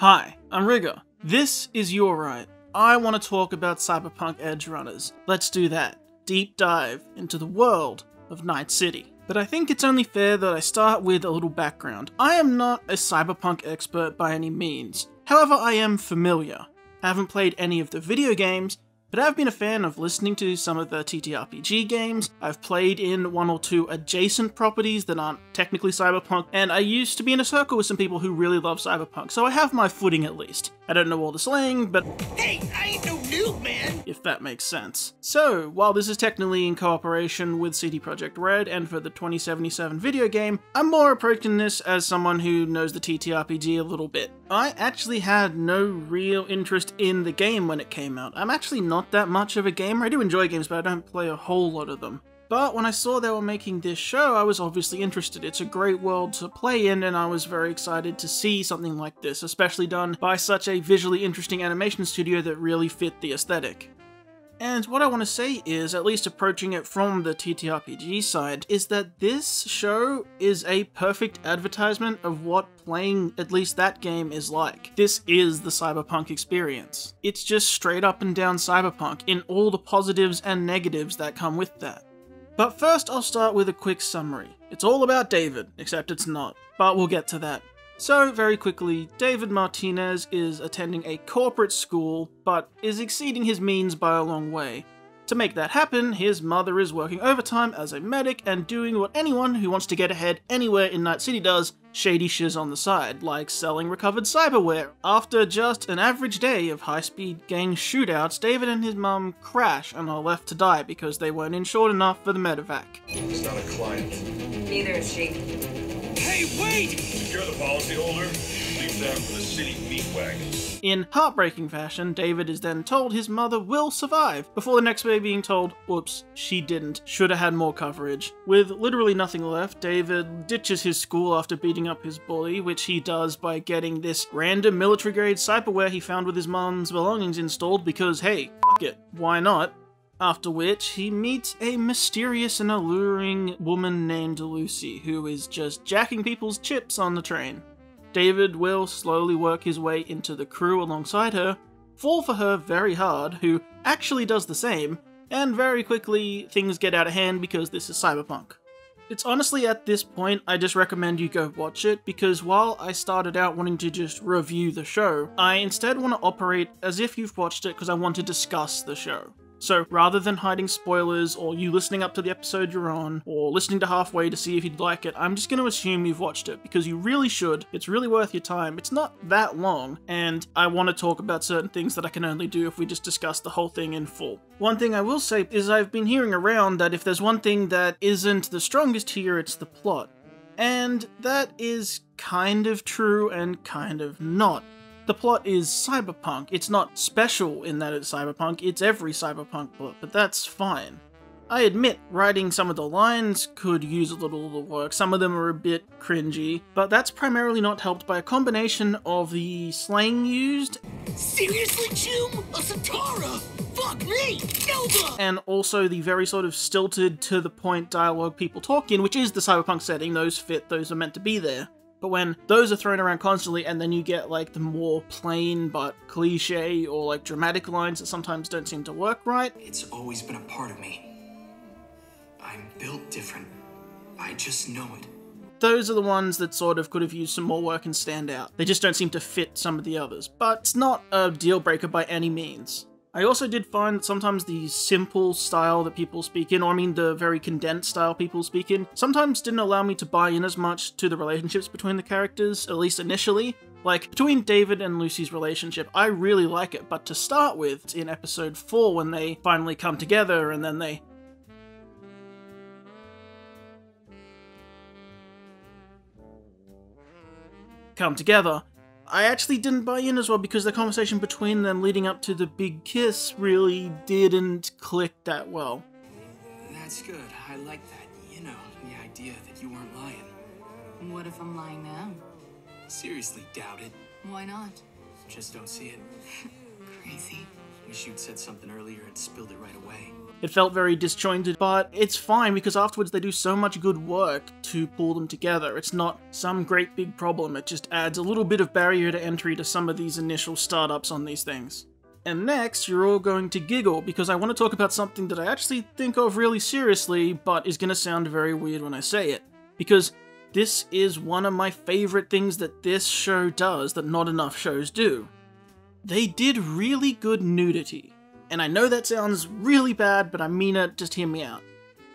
Hi, I'm Rigger. This is You All Write. I want to talk about Cyberpunk Edgerunners. Let's do that. Deep dive into the world of Night City. But I think it's only fair that I start with a little background. I am not a cyberpunk expert by any means. However, I am familiar. I haven't played any of the video games, but I've been a fan of listening to some of the TTRPG games, I've played in one or two adjacent properties that aren't technically cyberpunk, and I used to be in a circle with some people who really love cyberpunk, so I have my footing at least. I don't know all the slang, but Hey, I ain't no man! if that makes sense. So, while this is technically in cooperation with CD Projekt Red and for the 2077 video game, I'm more approaching this as someone who knows the TTRPG a little bit. I actually had no real interest in the game when it came out. I'm actually not that much of a gamer. I do enjoy games, but I don't play a whole lot of them. But when I saw they were making this show, I was obviously interested. It's a great world to play in, and I was very excited to see something like this, especially done by such a visually interesting animation studio that really fit the aesthetic. And what I want to say is, at least approaching it from the TTRPG side, is that this show is a perfect advertisement of what playing at least that game is like. This is the cyberpunk experience. It's just straight up and down cyberpunk in all the positives and negatives that come with that. But first, I'll start with a quick summary. It's all about David, except it's not, but we'll get to that. So, very quickly, David Martinez is attending a corporate school, but is exceeding his means by a long way. To make that happen, his mother is working overtime as a medic and doing what anyone who wants to get ahead anywhere in Night City does shady shiz on the side, like selling recovered cyberware. After just an average day of high speed gang shootouts, David and his mum crash and are left to die because they weren't insured enough for the medevac. He's not a client. Neither is she. Hey, wait! You're the policyholder. Leave In heartbreaking fashion, David is then told his mother will survive, before the next day being told, whoops, she didn't, should have had more coverage. With literally nothing left, David ditches his school after beating up his bully, which he does by getting this random military grade cyberware he found with his mom's belongings installed because hey, f it, why not? After which, he meets a mysterious and alluring woman named Lucy, who is just jacking people's chips on the train. David will slowly work his way into the crew alongside her, fall for her very hard, who actually does the same, and very quickly things get out of hand because this is cyberpunk. It's honestly at this point I just recommend you go watch it because while I started out wanting to just review the show, I instead want to operate as if you've watched it because I want to discuss the show. So rather than hiding spoilers or you listening up to the episode you're on or listening to halfway to see if you'd like it, I'm just going to assume you've watched it because you really should. It's really worth your time. It's not that long and I want to talk about certain things that I can only do if we just discuss the whole thing in full. One thing I will say is I've been hearing around that if there's one thing that isn't the strongest here, it's the plot. And that is kind of true and kind of not. The plot is cyberpunk. It's not special in that it's cyberpunk, it's every cyberpunk plot, but that's fine. I admit, writing some of the lines could use a little work, some of them are a bit cringy, but that's primarily not helped by a combination of the slang used Seriously, Jim? A Satara? Fuck me! Nova! and also the very sort of stilted to the point dialogue people talk in, which is the cyberpunk setting, those fit, those are meant to be there. But when those are thrown around constantly and then you get like the more plain but cliche or like dramatic lines that sometimes don't seem to work right, It's always been a part of me. I'm built different. I just know it. those are the ones that sort of could have used some more work and stand out. They just don't seem to fit some of the others, but it's not a deal breaker by any means. I also did find that sometimes the simple style that people speak in, or I mean the very condensed style people speak in, sometimes didn't allow me to buy in as much to the relationships between the characters, at least initially. Like, between David and Lucy's relationship, I really like it, but to start with, in episode 4, when they finally come together and then they come together. I actually didn't buy in as well because the conversation between them leading up to the big kiss really didn't click that well. That's good. I like that. You know, the idea that you weren't lying. What if I'm lying now? Seriously doubt it. Why not? Just don't see it. Crazy. Wish you'd said something earlier and spilled it right away. It felt very disjointed, but it's fine because afterwards they do so much good work to pull them together. It's not some great big problem, it just adds a little bit of barrier to entry to some of these initial startups on these things. And next, you're all going to giggle because I want to talk about something that I actually think of really seriously, but is going to sound very weird when I say it. Because this is one of my favorite things that this show does that not enough shows do. They did really good nudity. And I know that sounds really bad, but I mean it, just hear me out.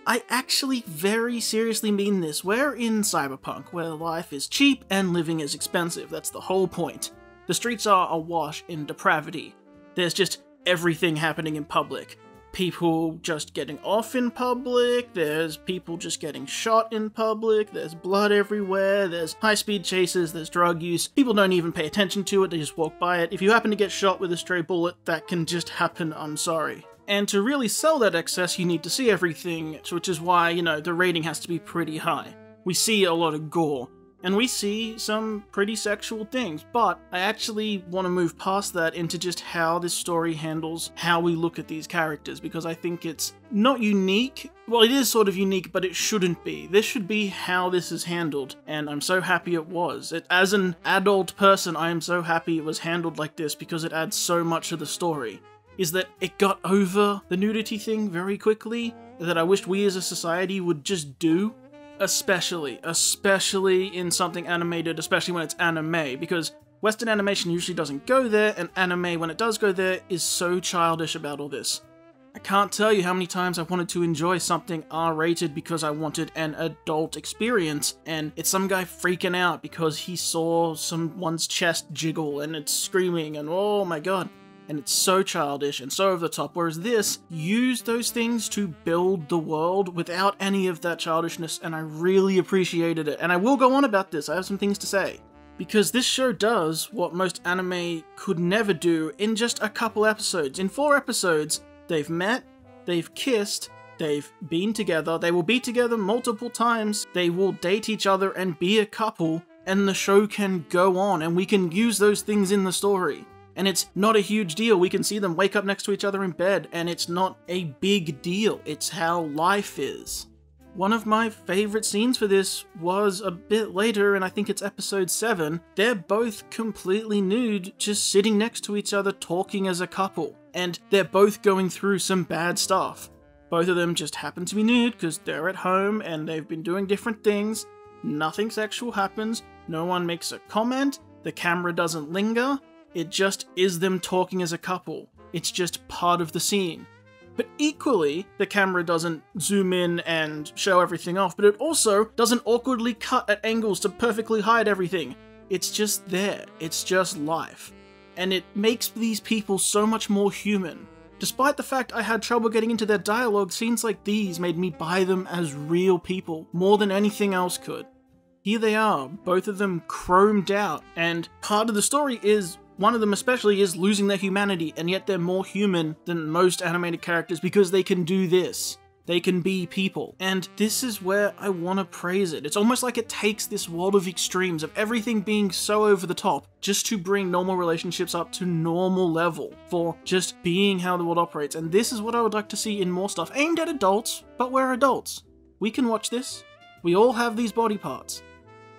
I actually very seriously mean this. We're in Cyberpunk, where life is cheap and living is expensive. That's the whole point. The streets are awash in depravity. There's just everything happening in public. People just getting off in public, there's people just getting shot in public, there's blood everywhere, there's high speed chases, there's drug use. People don't even pay attention to it, they just walk by it. If you happen to get shot with a stray bullet, that can just happen, I'm sorry. And to really sell that excess, you need to see everything, which is why, you know, the rating has to be pretty high. We see a lot of gore, and we see some pretty sexual things, but I actually want to move past that into just how this story handles how we look at these characters, because I think it's not unique. Well, it is sort of unique, but it shouldn't be. This should be how this is handled, and I'm so happy it was. It, as an adult person, I am so happy it was handled like this because it adds so much to the story. Is that it got over the nudity thing very quickly, that I wished we as a society would just do Especially, especially in something animated, especially when it's anime, because Western animation usually doesn't go there, and anime, when it does go there, is so childish about all this. I can't tell you how many times I wanted to enjoy something R-rated because I wanted an adult experience, and it's some guy freaking out because he saw someone's chest jiggle and it's screaming and oh my god and it's so childish and so over the top, whereas this used those things to build the world without any of that childishness, and I really appreciated it. And I will go on about this, I have some things to say. Because this show does what most anime could never do in just a couple episodes. In four episodes, they've met, they've kissed, they've been together, they will be together multiple times, they will date each other and be a couple, and the show can go on, and we can use those things in the story and it's not a huge deal. We can see them wake up next to each other in bed, and it's not a big deal. It's how life is. One of my favorite scenes for this was a bit later, and I think it's episode 7. They're both completely nude, just sitting next to each other talking as a couple, and they're both going through some bad stuff. Both of them just happen to be nude because they're at home and they've been doing different things. Nothing sexual happens, no one makes a comment, the camera doesn't linger, it just is them talking as a couple. It's just part of the scene. But equally, the camera doesn't zoom in and show everything off, but it also doesn't awkwardly cut at angles to perfectly hide everything. It's just there. It's just life. And it makes these people so much more human. Despite the fact I had trouble getting into their dialogue, scenes like these made me buy them as real people, more than anything else could. Here they are, both of them chromed out, and part of the story is one of them especially is losing their humanity, and yet they're more human than most animated characters because they can do this. They can be people. And this is where I want to praise it. It's almost like it takes this world of extremes, of everything being so over the top, just to bring normal relationships up to normal level for just being how the world operates. And this is what I would like to see in more stuff aimed at adults, but we're adults. We can watch this. We all have these body parts.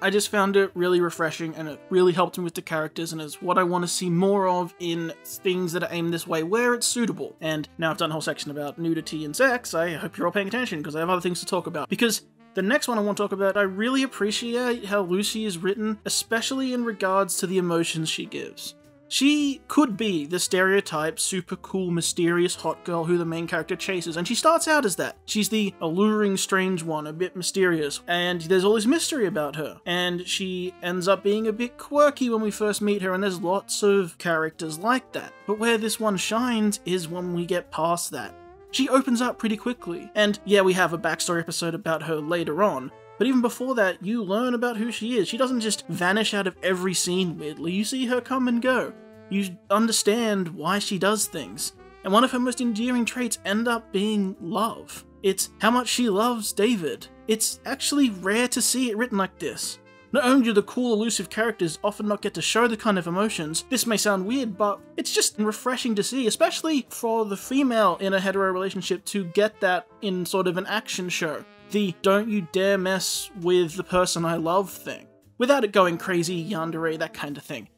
I just found it really refreshing and it really helped me with the characters and is what I want to see more of in things that are aimed this way where it's suitable. And now I've done a whole section about nudity and sex, I hope you're all paying attention because I have other things to talk about. Because the next one I want to talk about, I really appreciate how Lucy is written, especially in regards to the emotions she gives. She could be the stereotype, super cool, mysterious hot girl who the main character chases, and she starts out as that. She's the alluring, strange one, a bit mysterious, and there's all this mystery about her. And she ends up being a bit quirky when we first meet her, and there's lots of characters like that. But where this one shines is when we get past that. She opens up pretty quickly, and yeah, we have a backstory episode about her later on, but even before that, you learn about who she is. She doesn't just vanish out of every scene weirdly, you see her come and go. You understand why she does things. And one of her most endearing traits end up being love. It's how much she loves David. It's actually rare to see it written like this. Not only do the cool, elusive characters often not get to show the kind of emotions, this may sound weird, but it's just refreshing to see, especially for the female in a hetero relationship to get that in sort of an action show. The don't you dare mess with the person I love thing. Without it going crazy, yandere, that kind of thing.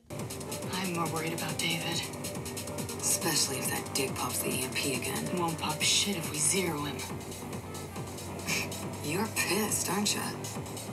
I'm more worried about David. Especially if that dick pops the EMP again. Won't pop shit if we zero him. You're pissed, aren't you?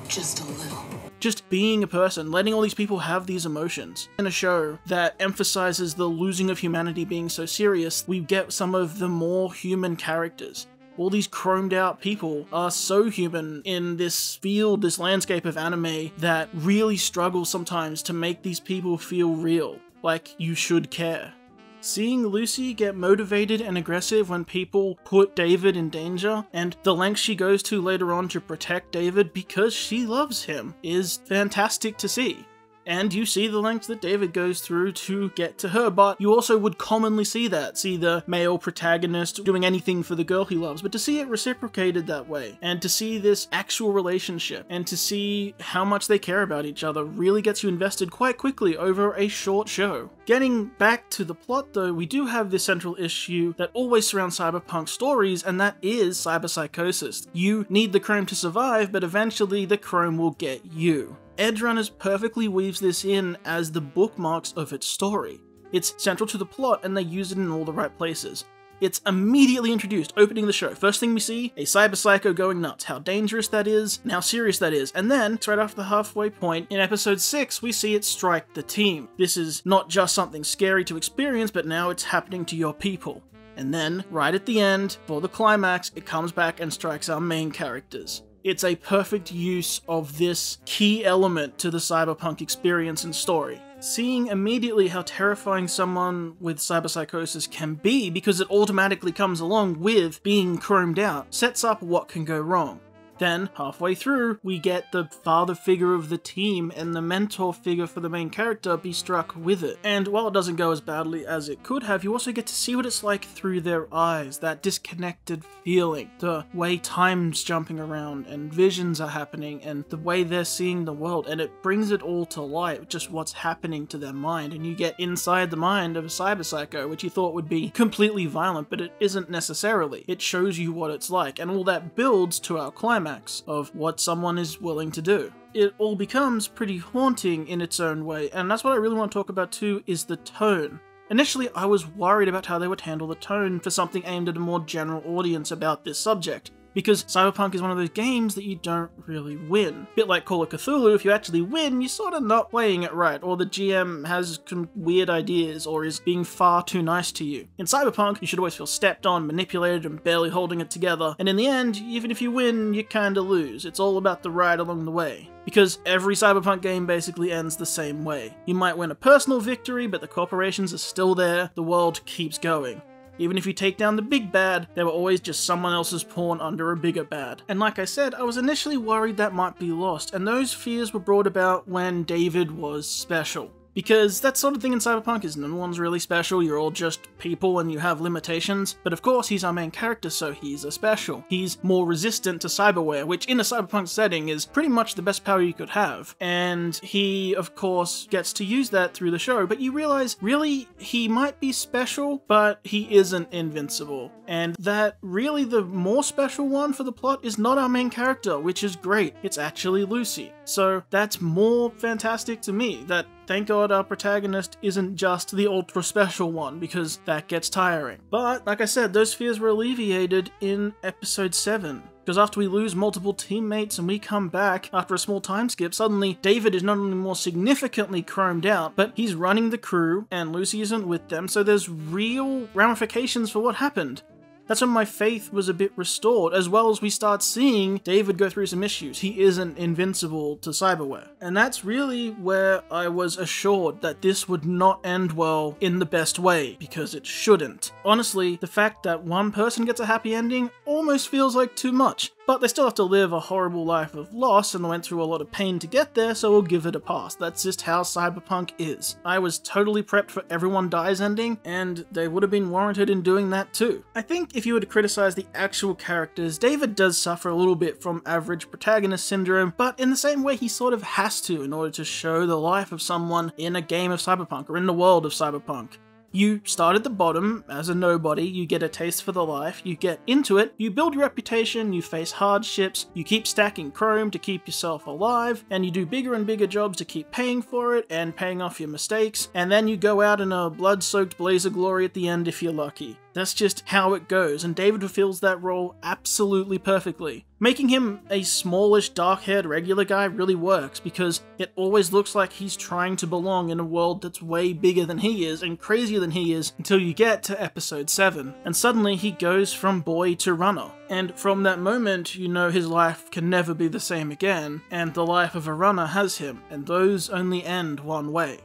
Just a little. just being a person, letting all these people have these emotions. In a show that emphasizes the losing of humanity being so serious, we get some of the more human characters. All these chromed out people are so human in this field, this landscape of anime that really struggles sometimes to make these people feel real, like you should care. Seeing Lucy get motivated and aggressive when people put David in danger, and the lengths she goes to later on to protect David because she loves him, is fantastic to see. And you see the lengths that David goes through to get to her, but you also would commonly see that. See the male protagonist doing anything for the girl he loves, but to see it reciprocated that way, and to see this actual relationship, and to see how much they care about each other really gets you invested quite quickly over a short show. Getting back to the plot though, we do have this central issue that always surrounds cyberpunk stories, and that is cyberpsychosis. You need the chrome to survive, but eventually the chrome will get you. Edgerunners perfectly weaves this in as the bookmarks of its story. It's central to the plot and they use it in all the right places. It's immediately introduced, opening the show. First thing we see, a cyber psycho going nuts. How dangerous that is, and how serious that is. And then, right after the halfway point, in episode 6, we see it strike the team. This is not just something scary to experience, but now it's happening to your people. And then, right at the end, for the climax, it comes back and strikes our main characters. It's a perfect use of this key element to the cyberpunk experience and story. Seeing immediately how terrifying someone with cyberpsychosis can be because it automatically comes along with being chromed out sets up what can go wrong. Then, halfway through, we get the father figure of the team and the mentor figure for the main character be struck with it. And while it doesn't go as badly as it could have, you also get to see what it's like through their eyes, that disconnected feeling, the way time's jumping around and visions are happening and the way they're seeing the world, and it brings it all to light, just what's happening to their mind, and you get inside the mind of a cyber psycho, which you thought would be completely violent, but it isn't necessarily. It shows you what it's like, and all that builds to our climax of what someone is willing to do. It all becomes pretty haunting in its own way, and that's what I really want to talk about too is the tone. Initially, I was worried about how they would handle the tone for something aimed at a more general audience about this subject, because Cyberpunk is one of those games that you don't really win. Bit like Call of Cthulhu, if you actually win, you're sort of not playing it right, or the GM has weird ideas, or is being far too nice to you. In Cyberpunk, you should always feel stepped on, manipulated, and barely holding it together, and in the end, even if you win, you kinda lose. It's all about the ride along the way. Because every Cyberpunk game basically ends the same way. You might win a personal victory, but the corporations are still there, the world keeps going. Even if you take down the big bad, they were always just someone else's pawn under a bigger bad. And like I said, I was initially worried that might be lost, and those fears were brought about when David was special. Because that sort of thing in Cyberpunk is no one's really special, you're all just people and you have limitations. But of course, he's our main character, so he's a special. He's more resistant to cyberware, which in a cyberpunk setting is pretty much the best power you could have. And he, of course, gets to use that through the show, but you realize, really, he might be special, but he isn't invincible. And that really the more special one for the plot is not our main character, which is great. It's actually Lucy. So that's more fantastic to me, that thank god our protagonist isn't just the ultra special one, because that gets tiring. But, like I said, those fears were alleviated in episode 7. Because after we lose multiple teammates and we come back after a small time skip, suddenly David is not only more significantly chromed out, but he's running the crew and Lucy isn't with them, so there's real ramifications for what happened. That's when my faith was a bit restored, as well as we start seeing David go through some issues. He isn't invincible to cyberware. And that's really where I was assured that this would not end well in the best way, because it shouldn't. Honestly, the fact that one person gets a happy ending almost feels like too much. But they still have to live a horrible life of loss and went through a lot of pain to get there, so we'll give it a pass. That's just how Cyberpunk is. I was totally prepped for everyone dies ending, and they would have been warranted in doing that too. I think if you were to criticize the actual characters, David does suffer a little bit from average protagonist syndrome, but in the same way he sort of has to in order to show the life of someone in a game of Cyberpunk or in the world of Cyberpunk. You start at the bottom as a nobody, you get a taste for the life, you get into it, you build your reputation, you face hardships, you keep stacking chrome to keep yourself alive, and you do bigger and bigger jobs to keep paying for it and paying off your mistakes, and then you go out in a blood soaked blaze of glory at the end if you're lucky. That's just how it goes, and David fulfills that role absolutely perfectly. Making him a smallish, dark haired regular guy really works because it always looks like he's trying to belong in a world that's way bigger than he is and crazier than he is until you get to episode 7. And suddenly he goes from boy to runner. And from that moment, you know his life can never be the same again, and the life of a runner has him, and those only end one way.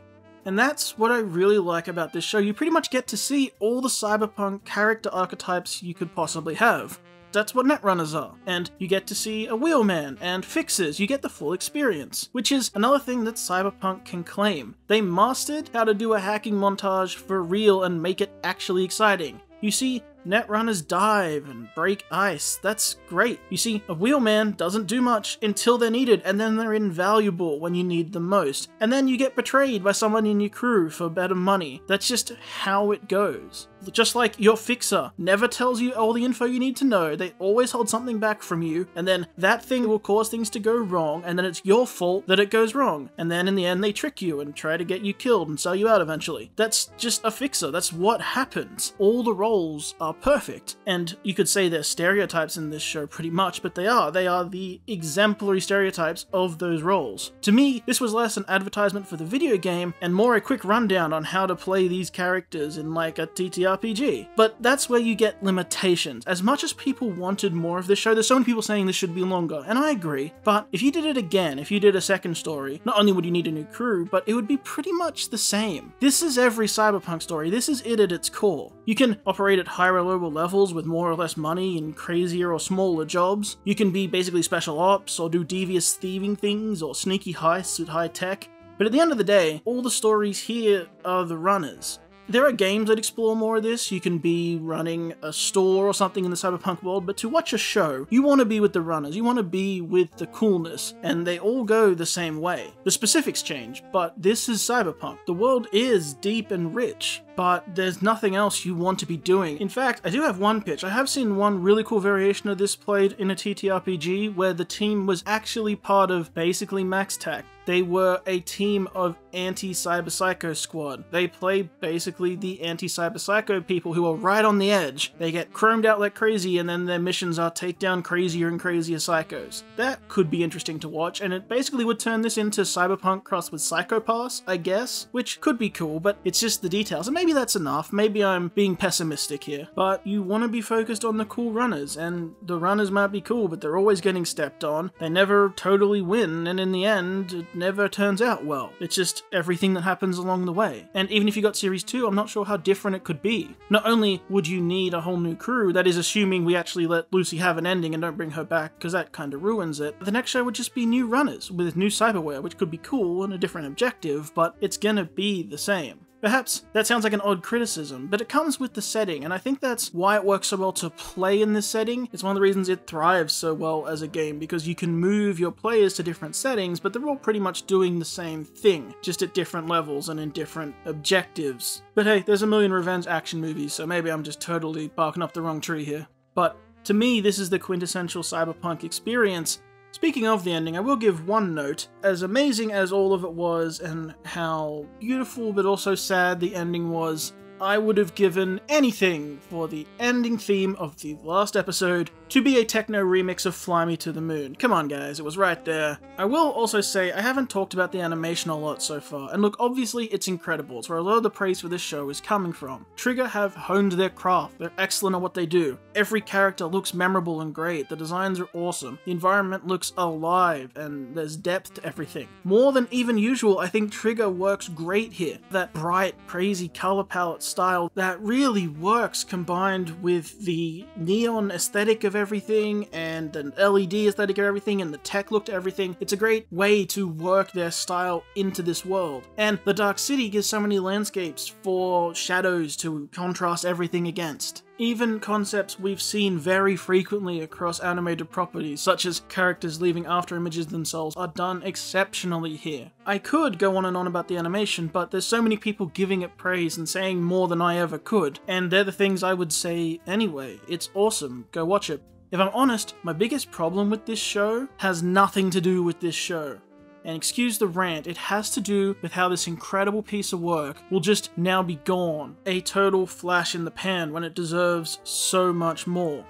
And that's what I really like about this show. You pretty much get to see all the cyberpunk character archetypes you could possibly have. That's what netrunners are. And you get to see a wheelman and fixes. You get the full experience, which is another thing that Cyberpunk can claim. They mastered how to do a hacking montage for real and make it actually exciting. You see Netrunners dive and break ice. That's great. You see, a wheelman doesn't do much until they're needed, and then they're invaluable when you need them most. And then you get betrayed by someone in your crew for better money. That's just how it goes. Just like your fixer never tells you all the info you need to know, they always hold something back from you, and then that thing will cause things to go wrong, and then it's your fault that it goes wrong. And then in the end, they trick you and try to get you killed and sell you out eventually. That's just a fixer. That's what happens. All the roles are perfect. And you could say they're stereotypes in this show pretty much, but they are. They are the exemplary stereotypes of those roles. To me, this was less an advertisement for the video game and more a quick rundown on how to play these characters in like a TTRPG. But that's where you get limitations. As much as people wanted more of this show, there's so many people saying this should be longer, and I agree, but if you did it again, if you did a second story, not only would you need a new crew, but it would be pretty much the same. This is every cyberpunk story, this is it at its core. You can operate at higher lower levels with more or less money and crazier or smaller jobs. You can be basically special ops or do devious thieving things or sneaky heists with high tech. But at the end of the day, all the stories here are the runners. There are games that explore more of this. You can be running a store or something in the cyberpunk world, but to watch a show, you want to be with the runners, you want to be with the coolness, and they all go the same way. The specifics change, but this is cyberpunk. The world is deep and rich, but there's nothing else you want to be doing. In fact, I do have one pitch. I have seen one really cool variation of this played in a TTRPG where the team was actually part of basically MaxTac. They were a team of anti-cyber psycho squad. They play basically the anti-cyber psycho people who are right on the edge. They get chromed out like crazy and then their missions are take down crazier and crazier psychos. That could be interesting to watch and it basically would turn this into cyberpunk crossed with Psycho-Pass, I guess, which could be cool, but it's just the details. And maybe that's enough. Maybe I'm being pessimistic here. But you want to be focused on the cool runners and the runners might be cool, but they're always getting stepped on. They never totally win and in the end, never turns out well. It's just everything that happens along the way. And even if you got Series 2, I'm not sure how different it could be. Not only would you need a whole new crew, that is assuming we actually let Lucy have an ending and don't bring her back, because that kind of ruins it, the next show would just be new runners with new cyberware, which could be cool and a different objective, but it's gonna be the same. Perhaps that sounds like an odd criticism, but it comes with the setting, and I think that's why it works so well to play in this setting. It's one of the reasons it thrives so well as a game, because you can move your players to different settings, but they're all pretty much doing the same thing, just at different levels and in different objectives. But hey, there's a million revenge action movies, so maybe I'm just totally barking up the wrong tree here. But to me, this is the quintessential cyberpunk experience, Speaking of the ending, I will give one note. As amazing as all of it was, and how beautiful but also sad the ending was, I would have given anything for the ending theme of the last episode to be a techno remix of Fly Me to the Moon. Come on guys, it was right there. I will also say I haven't talked about the animation a lot so far, and look obviously it's incredible, it's where a lot of the praise for this show is coming from. Trigger have honed their craft, they're excellent at what they do. Every character looks memorable and great, the designs are awesome, the environment looks alive, and there's depth to everything. More than even usual, I think Trigger works great here. That bright, crazy color palette style that really works combined with the neon aesthetic of everything and the LED aesthetic of everything and the tech look to everything. It's a great way to work their style into this world. And the Dark City gives so many landscapes for shadows to contrast everything against. Even concepts we've seen very frequently across animated properties, such as characters leaving after images themselves, are done exceptionally here. I could go on and on about the animation, but there's so many people giving it praise and saying more than I ever could, and they're the things I would say anyway. It's awesome, go watch it. If I'm honest, my biggest problem with this show has nothing to do with this show. And excuse the rant, it has to do with how this incredible piece of work will just now be gone. A total flash in the pan when it deserves so much more.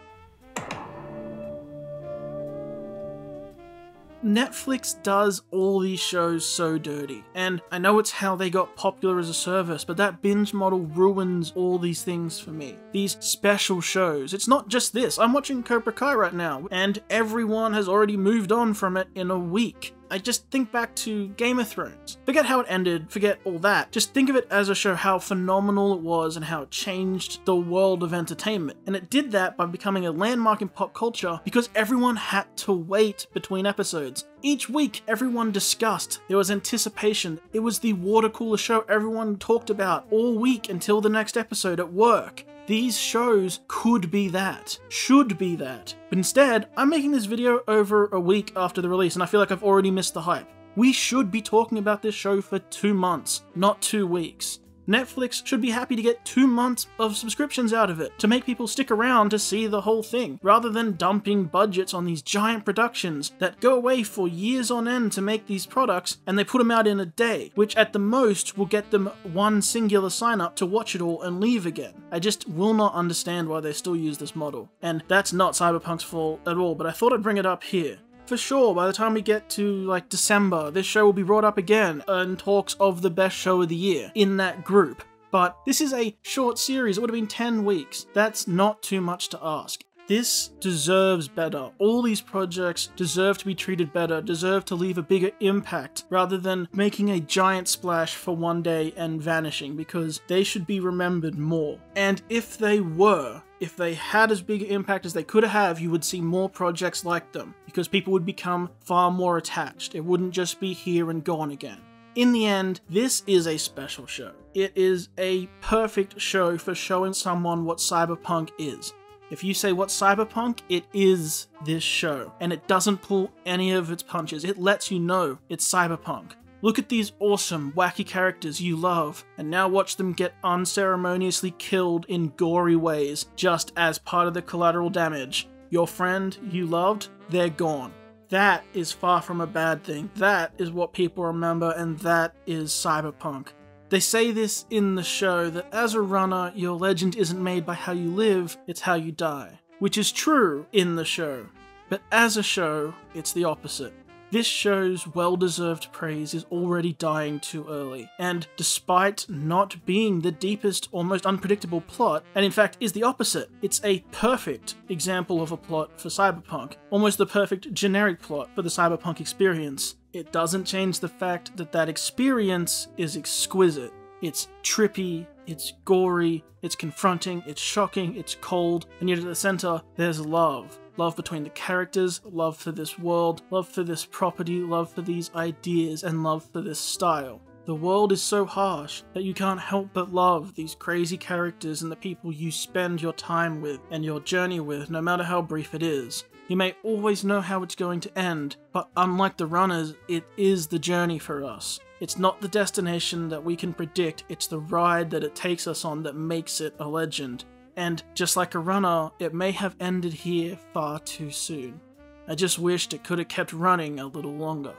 Netflix does all these shows so dirty, and I know it's how they got popular as a service, but that binge model ruins all these things for me. These special shows. It's not just this. I'm watching Cobra Kai right now, and everyone has already moved on from it in a week. I just think back to Game of Thrones. Forget how it ended, forget all that. Just think of it as a show how phenomenal it was and how it changed the world of entertainment. And it did that by becoming a landmark in pop culture because everyone had to wait between episodes. Each week, everyone discussed. There was anticipation. It was the water cooler show everyone talked about all week until the next episode at work. These shows could be that, should be that. But instead, I'm making this video over a week after the release and I feel like I've already missed the hype. We should be talking about this show for two months, not two weeks. Netflix should be happy to get two months of subscriptions out of it to make people stick around to see the whole thing, rather than dumping budgets on these giant productions that go away for years on end to make these products and they put them out in a day, which at the most will get them one singular sign up to watch it all and leave again. I just will not understand why they still use this model. And that's not Cyberpunk's fault at all, but I thought I'd bring it up here for sure, by the time we get to like December, this show will be brought up again and talks of the best show of the year in that group. But this is a short series, it would have been 10 weeks. That's not too much to ask. This deserves better. All these projects deserve to be treated better, deserve to leave a bigger impact rather than making a giant splash for one day and vanishing because they should be remembered more. And if they were, if they had as big an impact as they could have, you would see more projects like them, because people would become far more attached. It wouldn't just be here and gone again. In the end, this is a special show. It is a perfect show for showing someone what cyberpunk is. If you say what's cyberpunk, it is this show, and it doesn't pull any of its punches. It lets you know it's cyberpunk. Look at these awesome, wacky characters you love, and now watch them get unceremoniously killed in gory ways just as part of the collateral damage. Your friend you loved, they're gone. That is far from a bad thing. That is what people remember, and that is cyberpunk. They say this in the show that as a runner, your legend isn't made by how you live, it's how you die. Which is true in the show. But as a show, it's the opposite. This show's well deserved praise is already dying too early, and despite not being the deepest or most unpredictable plot, and in fact is the opposite, it's a perfect example of a plot for Cyberpunk, almost the perfect generic plot for the Cyberpunk experience. It doesn't change the fact that that experience is exquisite. It's trippy, it's gory, it's confronting, it's shocking, it's cold, and yet at the center, there's love love between the characters, love for this world, love for this property, love for these ideas, and love for this style. The world is so harsh that you can't help but love these crazy characters and the people you spend your time with and your journey with, no matter how brief it is. You may always know how it's going to end, but unlike the runners, it is the journey for us. It's not the destination that we can predict, it's the ride that it takes us on that makes it a legend and just like a runner, it may have ended here far too soon. I just wished it could have kept running a little longer.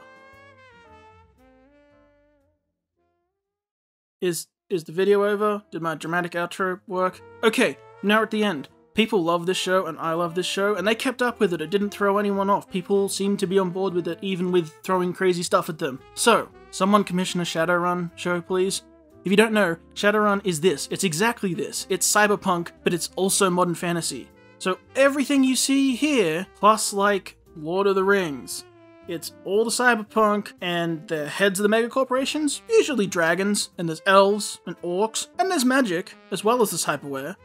Is is the video over? Did my dramatic outro work? Okay, now at the end. People love this show and I love this show, and they kept up with it. It didn't throw anyone off. People seemed to be on board with it, even with throwing crazy stuff at them. So, someone commission a Shadowrun show, please. If you don't know, Shadowrun is this. It's exactly this. It's cyberpunk, but it's also modern fantasy. So everything you see here, plus like Lord of the Rings, it's all the cyberpunk and the heads of the mega corporations, usually dragons, and there's elves and orcs, and there's magic, as well as the cyberware.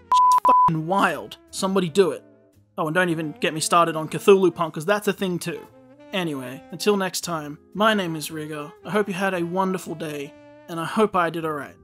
It's wild. Somebody do it. Oh, and don't even get me started on Cthulhu Punk, because that's a thing too. Anyway, until next time, my name is Rigger. I hope you had a wonderful day, and I hope I did alright.